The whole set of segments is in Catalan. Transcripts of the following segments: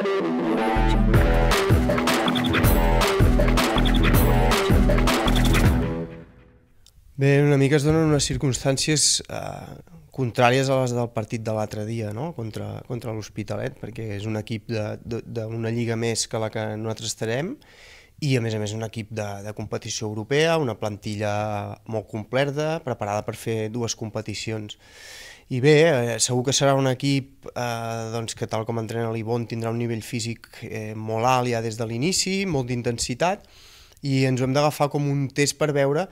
Bé, una mica es donen unes circumstàncies eh, contràries a les del partit de l'altre dia, no? contra, contra l'Hospitalet, perquè és un equip d'una lliga més que la que nosaltres estarem i a més a més un equip de, de competició europea, una plantilla molt completa, preparada per fer dues competicions. I bé, eh, segur que serà un equip eh, doncs, que tal com entrena l'Ibon tindrà un nivell físic eh, molt alt ja des de l'inici, molt d'intensitat, i ens ho hem d'agafar com un test per veure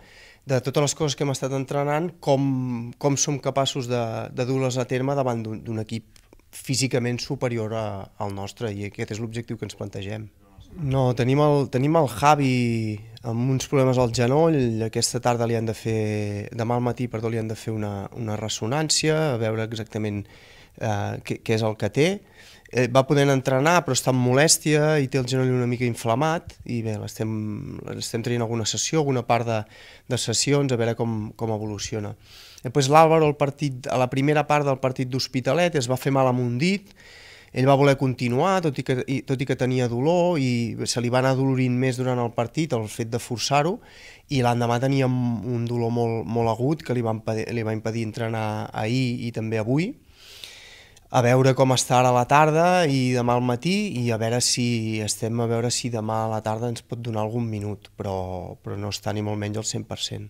de totes les coses que hem estat entrenant, com, com som capaços de, de dur-les a terme davant d'un equip físicament superior a, al nostre, i aquest és l'objectiu que ens plantegem. No, tenim el, tenim el Javi amb uns problemes al genoll, aquesta tarda li han de fer, demà al matí, perdó, li han de fer una, una ressonància, a veure exactament eh, què, què és el que té, eh, va podent entrenar però està amb molèstia i té el genoll una mica inflamat i bé, l'estem traient alguna sessió, alguna part de, de sessions, a veure com, com evoluciona. Després l'Àlvaro, partit, a la primera part del partit d'Hospitalet, es va fer mal amb un dit, ell va voler continuar, tot i, que, i, tot i que tenia dolor, i se li va anar dolorint més durant el partit, el fet de forçar-ho, i l'endemà tenia un dolor molt, molt agut que li va, impedir, li va impedir entrenar ahir i també avui, a veure com està ara la tarda i demà al matí i a veure si estem a veure si demà a la tarda ens pot donar algun minut, però, però no està ni molt menys al 100%.